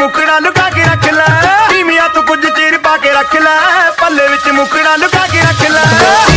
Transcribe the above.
मुकड़ा लुका के रख लीमिया तू कुछ चेर पा के रख लल्ले मुकड़ा लुका के रख ल।